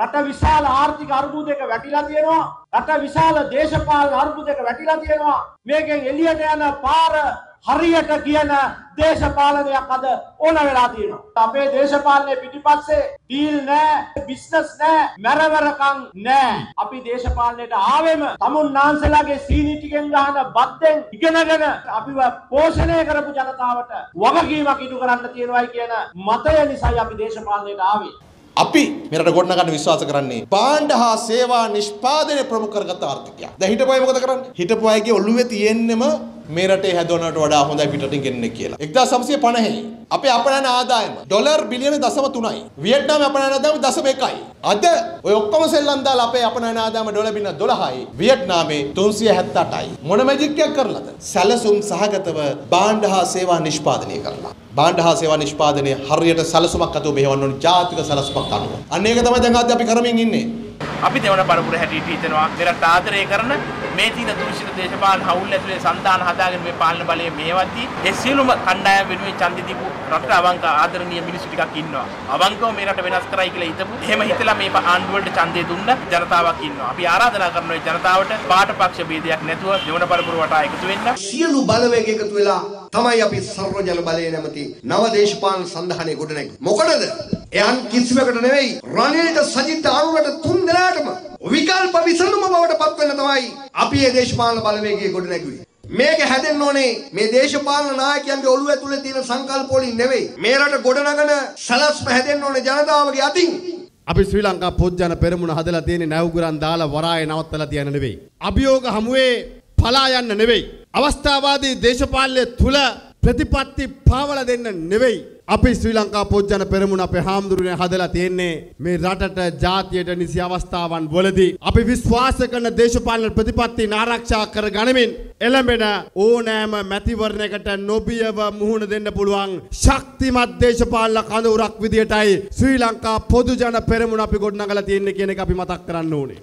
රට විශාල ආර්ථික අර්බුදයක වැටිලා තියෙනවා. රට විශාල දේශපාලන අර්බුදයක වැටිලා තියෙනවා. මේකෙන් එළියට යන පාර හරියට කියන දේශපාලනයක් අද ඕන වෙලා තියෙනවා. අපේ දේශපාලනයේ පිටිපස්සේ ඩීල් නෑ, බිස්නස් නෑ, මැරවරකම් නෑ. අපි දේශපාලනයට ආවෙම තමුන්නාන්සලාගේ සීනි ටිකෙන් ගහන බද්දෙන් ඉගෙනගෙන අපිව පෝෂණය කරපු ජනතාවට වගකීමක් ඉටු කරන්න තියෙනවායි කියන මතය නිසායි අපි දේශපාලනයට ආවේ. අපි මෙරට ගොඩනගන්න විශ්වාස කරන්නේ භාණ්ඩ හා සේවා නිෂ්පාදනය ප්‍රමුඛ කරගත් ආර්ථිකයක්. දැන් හිටපු අය මොකද කරන්නේ? හිටපු අයගේ ඔළුවේ තියෙන්නෙම මේ රටේ හැදවනට වඩා හොඳයි පිටටින් ගෙන්නේ කියලා. 1950 අපේ අපනයන ආදායම ඩොලර් බිලියන 0.3යි. වියට්නාමයේ අපනයන ආදායම 0.1යි. අද ඔය ඔක්කොම සෙල්ලම් දාලා අපේ අපනයන ආදායම ඩොලර් බිලියන 12යි. වියට්නාමයේ 378යි. මොන මැජික් එකක් කරලාද? සැලසුම් සහගතව භාණ්ඩ හා සේවා නිෂ්පාදනය කරලා. භාණ්ඩ හා සේවා නිෂ්පාදනය හරියට සැලසුමක් අතුව මෙහෙවන්න ඕනේ ජාතික සැලසුමක් අනුව. අන්න ඒක තමයි දැන් අද අපි කරමින් ඉන්නේ. අපි දෙවන පරපුර හැටියට හිතනවා මෙරට ආදරය කරන මේ තියෙන දූෂිත දේශපාලන හවුල් ඇතුලේ සන්තාන හදාගෙන මේ පාලන බලය මේවත්දී ඒ සියලුම කණ්ඩායම් වෙනුවෙන් ඡන්දි දීපු රටට අවංක ආදරණීය මිනිස්සු ටිකක් ඉන්නවා. අවංකව මේ රට වෙනස් කරයි කියලා හිතපු. එහෙම හිතලා මේ ආණ්ඩුවලට ඡන්දය දුන්න ජනතාවක් ඉන්නවා. අපි ආරාධනා කරනවා ඒ ජනතාවට පාට පක්ෂ ભેදයක් නැතුව දෙවන පළපුර වටා එකතු වෙන්න. සියලු බලවේග එකතු වෙලා තමයි අපි සර්වජන බලය නැමැති නව දේශපාලන සන්ධානය ගොඩනැගන්නේ. මොකටද? එයන් කිසිමකට නෙවෙයි. රනිල්ට සජිත් ආරුණට තුන් දෙනාටම විකල්ප විසඳුම බවට පත්වෙන තමයි අපි මේ දේශපාලන බලවේගය ගොඩනැගුවේ. මේක හැදෙන්න ඕනේ මේ දේශපාලන නායකයන්ගේ ඔළුව ඇතුලේ තියෙන සංකල්ප වලින් නෙවෙයි. මේ රට ගොඩනගන සලස්ම හැදෙන්න ඕනේ ජනතාවගේ අතින්. අපි ශ්‍රී ලංකා පොත්ජන පෙරමුණ හදලා තියෙන්නේ නැවුගුරන් දාලා වරාය නවත්තලා තියන්න නෙවෙයි. අභියෝග හමුවේ පලා යන්න නෙවෙයි. අවස්ථාවාදී දේශපාලනය තුල ප්‍රතිපත්ති පාවල දෙන්න නෙවෙයි. අපි ශ්‍රී ලංකා පොත්ජන පෙරමුණ අපේ හාමුදුරුවනේ හදලා තියෙන්නේ මේ රටට ජාතියට නිසි අවස්ථාවන් වලදී අපි විශ්වාස කරන දේශපාලන ප්‍රතිපත්තින් ආරක්ෂා කර ගනිමින් එළඹෙන ඕනෑම මැතිවරණයකට නොබියව මුහුණ දෙන්න පුළුවන් ශක්තිමත් දේශපාලන කඳවුරක් විදියටයි ශ්‍රී ලංකා පොදු ජන පෙරමුණ අපි ගොඩනගලා තියෙන්නේ කියන එක අපි මතක් කරන්න ඕනේ.